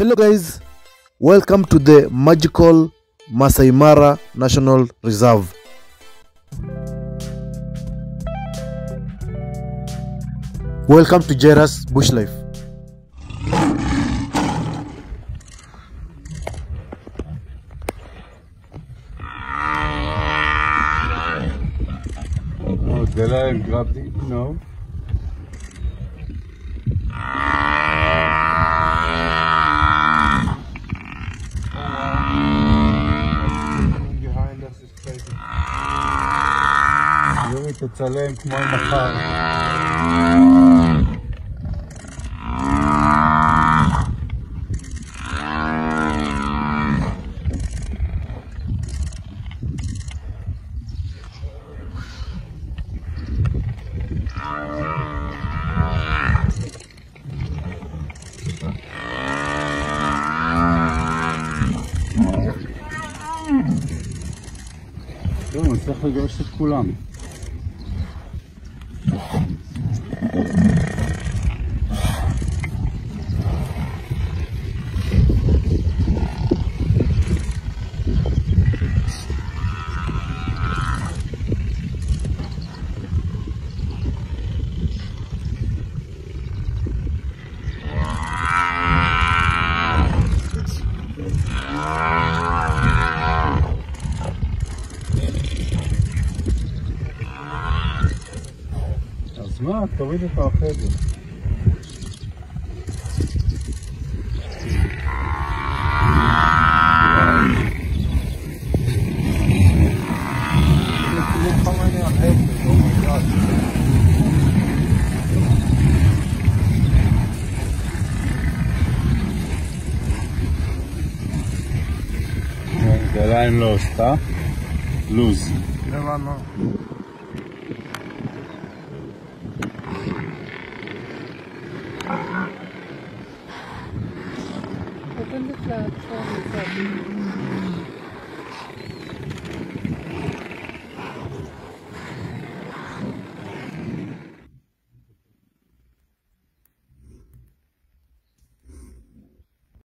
Hello, guys. Welcome to the magical Masai Mara National Reserve. Welcome to Jeras Bush Life. Oh, lion grabbed it? No. תצלם כמו מחר. זהו, נצטרך לגרש את כולם. Welcome. ما الطويل الآخر Dai in losta, luz. Levano. open the platform.